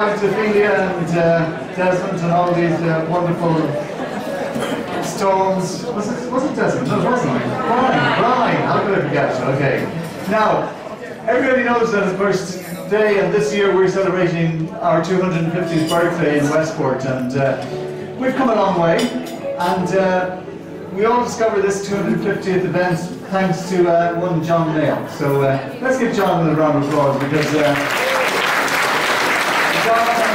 Thanks to Ophelia and uh, Desmond and all these uh, wonderful stones. Was it, was it Desmond? No, it wasn't. Brian, Brian, how could I forget? Okay. Now, everybody knows that, of first day and this year we're celebrating our 250th birthday in Westport, and uh, we've come a long way. And uh, we all discovered this 250th event thanks to uh, one John Mayle. So uh, let's give John a round of applause because.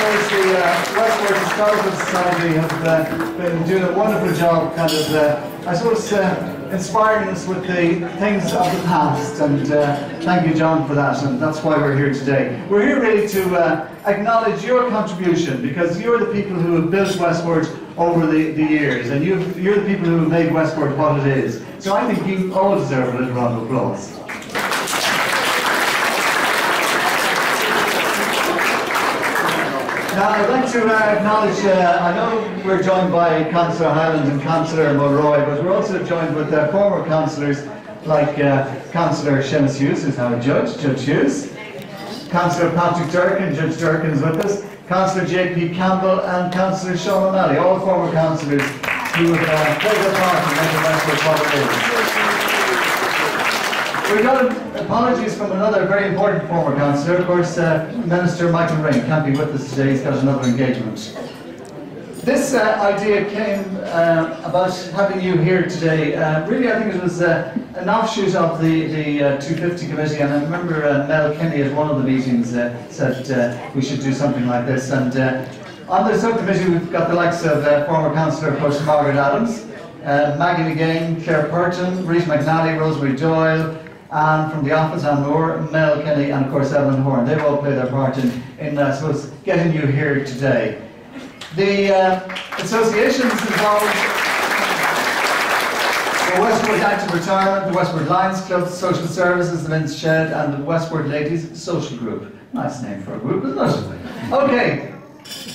Course the uh, Westport Historical Society have uh, been doing a wonderful job kind of, uh, I suppose, uh, inspiring us with the things of the past and uh, thank you John for that and that's why we're here today. We're here really to uh, acknowledge your contribution because you're the people who have built Westport over the, the years and you you're the people who have made Westport what it is. So I think you all deserve a little round of applause. I'd like to uh, acknowledge, uh, I know we're joined by Councillor Hyland and Councillor Mulroy, but we're also joined with uh, former councillors like uh, Councillor Seamus Hughes, who's now a judge, Judge Hughes, Councillor Patrick Durkin, Judge Durkin is with us, Councillor J.P. Campbell and Councillor Sean O'Malley, all former councillors who have uh, played their part in what it is. We got apologies from another very important former councillor, of course, uh, Minister Michael Ring can't be with us today, he's got another engagement. This uh, idea came uh, about having you here today. Uh, really, I think it was uh, an offshoot of the, the uh, 250 committee, and I remember Mel Kenny at one of the meetings said we should do something like this. And on the subcommittee, we've got the likes of former councillor, of course, Margaret Adams, Maggie McGain, Claire Purton, Reece McNally, Rosemary Doyle, and from the office, Anne Moore, Mel Kenny, and of course Evelyn Horn. They've all played their part in, in I suppose, getting you here today. The uh, associations involved the Westport Active Retirement, the Westport Lions Club, Social Services, the Men's Shed, and the Westport Ladies Social Group. Nice name for a group, isn't it? Okay,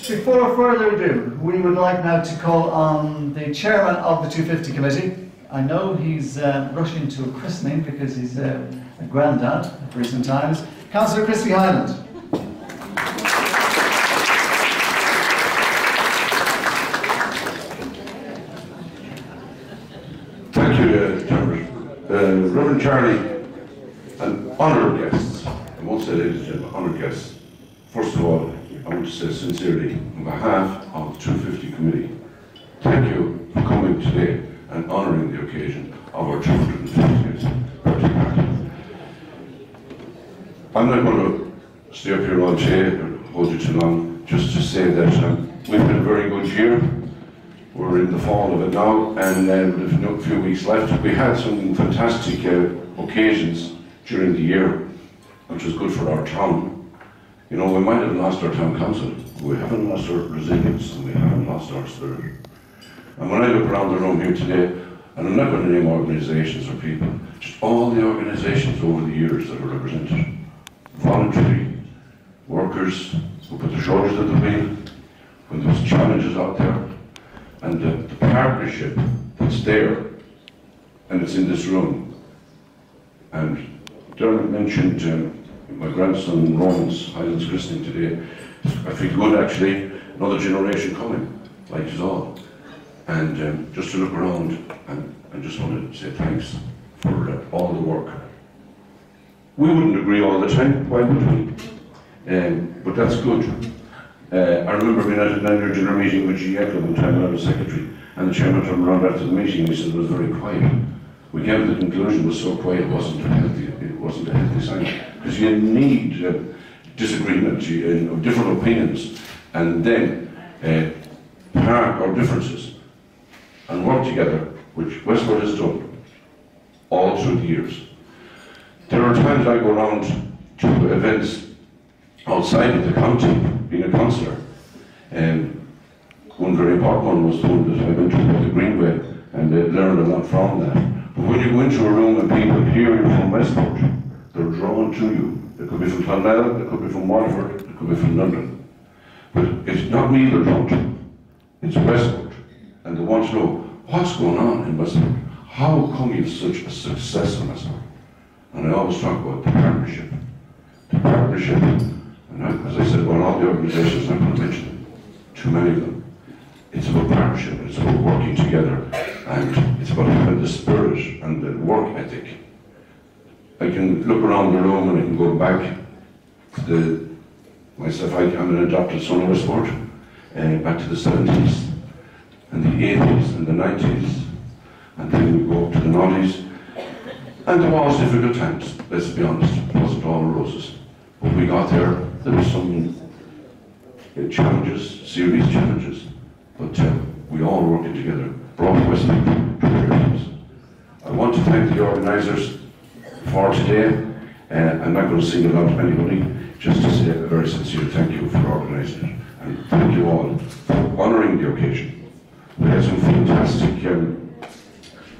before further ado, we would like now to call on the chairman of the 250 committee, I know he's uh, rushing to a christening because he's uh, a granddad of recent times. Councillor Christy Hyland. Thank you, uh, Uh, Reverend Charlie and honoured guests, I won't say ladies and gentlemen, honoured guests. First of all, I want to say sincerely, on behalf of the 250 Committee, thank you for coming today and honouring the occasion of our 250th birthday party. I'm not going to stay up here all day or hold you too long, just to say that um, we've had a very good year. We're in the fall of it now, and with a few weeks left. We had some fantastic uh, occasions during the year, which was good for our town. You know, we might have lost our town council, we haven't lost our resilience, and we haven't lost our spirit. And when I look around the room here today, and I'm not going to name organisations or people, just all the organisations over the years that are represented. Voluntary workers who put their shoulders to the wheel when there's challenges out there, and the, the partnership that's there, and it's in this room. And Dermot mentioned um, my grandson Roman's Hyland's christening today. I feel good actually, another generation coming, like us all and um, just to look around and I just want to say thanks for uh, all the work. We wouldn't agree all the time, why would we? Um, but that's good. Uh, I remember being at an annual general meeting with GIECA one time when I was secretary, and the chairman turned around after the meeting and said it was very quiet. We came to the conclusion it was so quiet it wasn't a healthy, it wasn't a healthy sign. Because you need uh, disagreement you, uh, different opinions, and then uh, park our differences and work together, which Westport has done all through the years. There are times I go around to events outside of the county, being a councillor, and one very important one was the one that I went to the Greenway, and they learned a lot from that. But when you go into a room and people hear you from Westport, they're drawn to you. They could be from Clonmel, they could be from Waterford, they could be from London. But it's not me they're drawn to, it's Westport and they want to know what's going on in Westport. How come you've such a success in Westport? And I always talk about the partnership. The partnership, and I, as I said, well, all the organisations, I'm going to mention too many of them. It's about partnership, it's about working together, and it's about having the spirit and the work ethic. I can look around the room and I can go back to the, myself, I, I'm an adopted son of a sport, uh, back to the 70s and the 80s and the 90s, and then we go up to the 90s. And there was difficult times, let's be honest, it wasn't all roses. But we got there, there were some uh, challenges, serious challenges, but uh, we all working together, brought Westport to where. I want to thank the organisers for today. Uh, I'm not going to single out anybody, just to say a very sincere thank you for organising it. And thank you all for honouring the occasion. We had some fantastic um,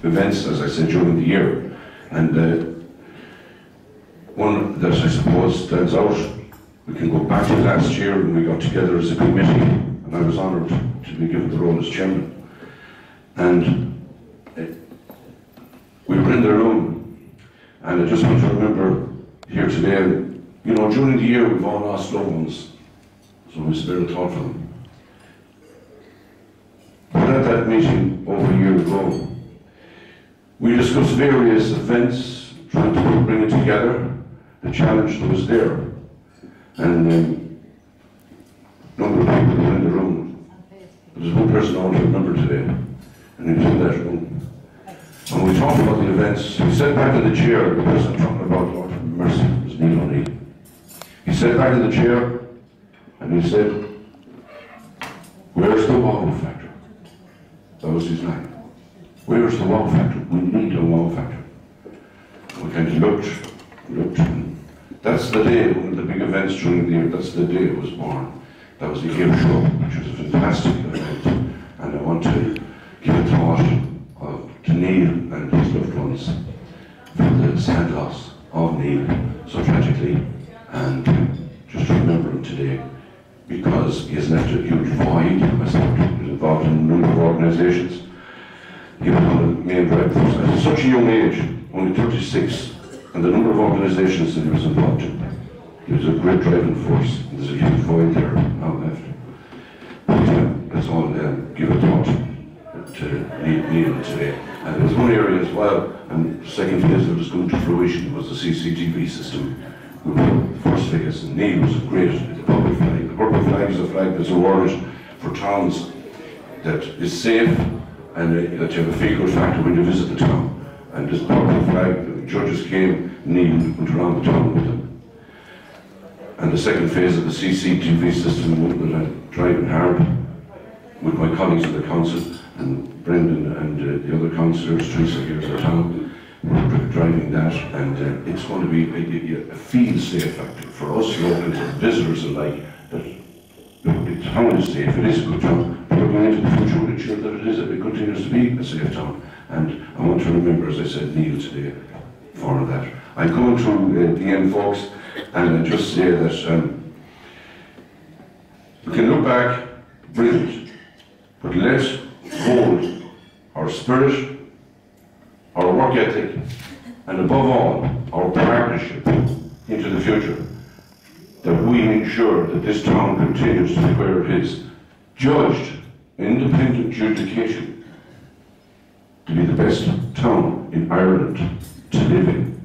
events, as I said, during the year. And uh, one that I suppose stands out, we can go back to last year when we got together as a committee, and I was honoured to be given the role as chairman. And uh, we were in the room, and I just want to remember here today, you know, during the year we've all lost loved ones, so we spare a thought for them. At that meeting over a year ago, we discussed various events, trying to bring it together, the challenge that was there. And um, number of people were in the room. There's one person I want to remember today, and he was in that room. And we talked about the events. He sat back in the chair, the person talking about Lord have mercy, was Neil O'Neill. He sat back in the chair, and he said, Where's the wow factor? Was his line. Where's the wow factor? We need a wow factor. We kind of looked, looked, that's the day, one of the big events during the year, that's the day it was born. That was the air show, which was a fantastic event. And I want to give a thought of, to Neil and his loved ones for the sad loss of Neil so tragically. And just remember him today because he has left a huge void. He was involved in a number of organisations. He was of the main drivers at such a young age, only 36, and the number of organisations that he was involved in. He was a great driving force. There's a huge void there now left. But uh, let's all uh, give a thought to Neil Neil today. And there was one area as well, and second phase that was going to fruition was the CCTV system. We were the first phase, and Neil was great at. The purple flag is a flag that's awarded for towns that is safe and uh, that you have a feel-good factor when you visit the town. And this purple flag, the judges came, Neil went around the town with them. And the second phase of the CCTV system, that I'm driving hard with my colleagues in the council, and Brendan and uh, the other councillors, Teresa here at the town, we're driving that, and uh, it's going to be a, a, a feel safe factor for us locals and visitors alike, that the, the town safe, it is a good town, but we're going into the future, we'll ensure that it is, it continues to be a safe town. And I want to remember, as I said, Neil today for that. I'm coming to the end, folks, and I just say that um, we can look back, brilliant, but let's hold our spirit, our work ethic, and above all, our partnership into the future. That we ensure that this town continues to be where it is, judged, independent adjudication, to be the best town in Ireland to live in.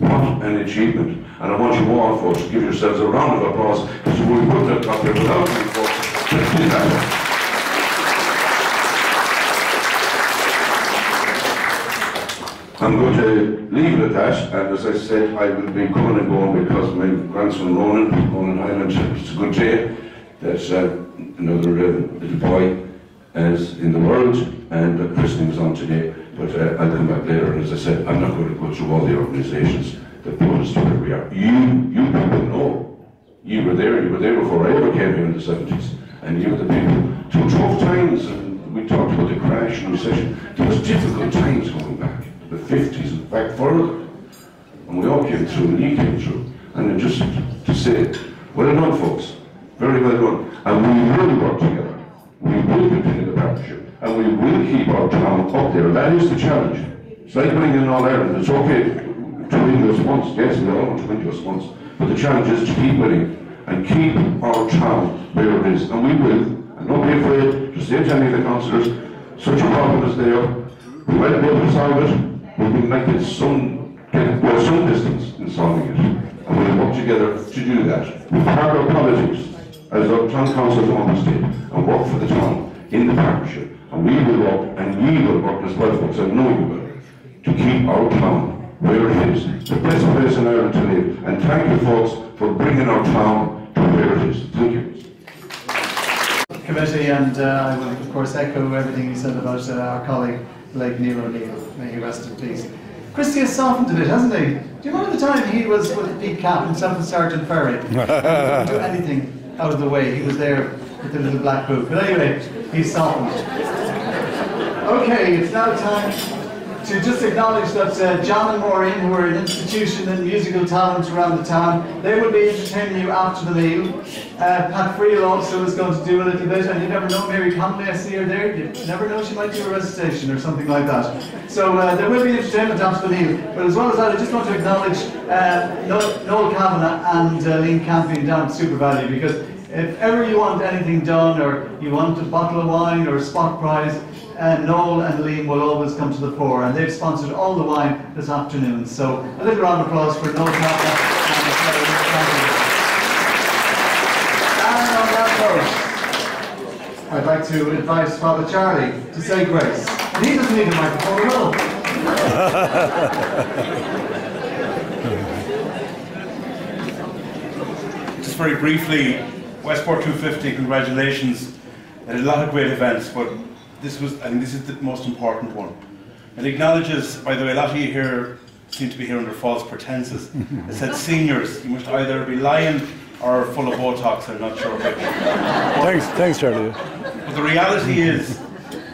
What an achievement. And I want you all, folks, to give yourselves a round of applause because we wouldn't have got there without you, folks. that. I'm going to leave it at that, and as I said, I will be coming and going because grandson Ronan, Ronan Hyland, it's a good day that uh, another uh, little boy as in the world, and the christening is on today, but uh, I'll come back later, and as I said, I'm not going to go through all the organisations that put us to where we are. You, you people know, you were there, you were there before I ever came here in the 70s, and you were the people through tough times, and we talked about the crash and recession. There was difficult times going back, the 50s and back further. And we all came through, and he came through. And just to say, well done, folks. Very well done. And we will work together. We will continue the partnership. And we will keep our town up there. That is the challenge. It's like winning in All Ireland. It's okay to win just once. Yes, we all want to win just once. But the challenge is to keep winning and keep our town where it is. And we will. And don't be afraid to say to any of the councillors, such a problem is there. We might be able to solve it, we might get some, get, go some distance in solving it. And we'll work together to do that. We've heard our politics, as our town councillors always did, and work for the town in the partnership. And we will work, and we will work as well, folks, I know you will, to keep our town where it is, the best place in Ireland to live. And thank you, folks, for bringing our town to where it is. Thank you. Committee, and uh, I will, of course, echo everything you said about uh, our colleague, Blake Neil O'Neill. May he rest in peace. Christy has softened a bit, hasn't he? Do you remember the time he was with Pete Cap himself and Sergeant Ferry? He couldn't do anything out of the way. He was there with the little black book. But anyway, he's softened. Okay, it's now time to just acknowledge that uh, John and Maureen, who are an institution in musical talent around the town, they will be entertaining you after the meal. Uh, Pat Friel also is going to do a little bit, and you never know, Mary Conley, I see her there, you never know, she might do a recitation or something like that. So uh, there will be entertainment after the meal, but as well as that, I just want to acknowledge uh, Noel, Noel Kavanagh and uh, Liam Campion down at SuperValu, because if ever you want anything done, or you want a bottle of wine or a spot prize, uh, Noel and Liam will always come to the fore, and they've sponsored all the wine this afternoon. So a little round of applause for Noel and on that note, I'd like to advise Father Charlie to say grace. And he doesn't need a microphone at all. Just very briefly, Westport 250, congratulations. There a lot of great events, but this was, I think this is the most important one. It acknowledges, by the way, a lot of you here seem to be here under false pretenses. It said seniors, you must either be lying or full of Botox, I'm not sure which. Thanks, thanks, Charlie. But the reality is,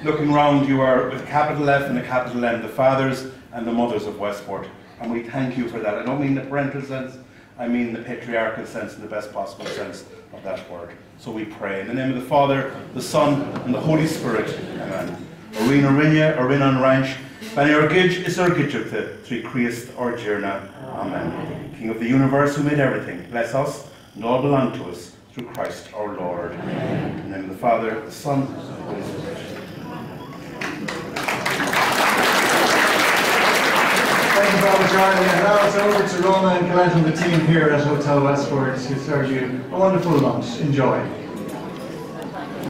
looking round, you are with a capital F and a capital M, the fathers and the mothers of Westport. And we thank you for that. I don't mean the parental sense, I mean the patriarchal sense in the best possible sense of that word. So we pray. In the name of the Father, the Son, and the Holy Spirit. Amen. Orin Orinya, Orin an Ranch, Bani Orgij is Orgijukta, Three Christ or Jirna. Amen. King of the universe who made everything, bless us and all belong to us through Christ our Lord. In the name of the Father, the Son, and the Holy Spirit. You, And now it's over to Roma and Colette and the team here at Hotel Westport to serve you a wonderful lunch. Enjoy.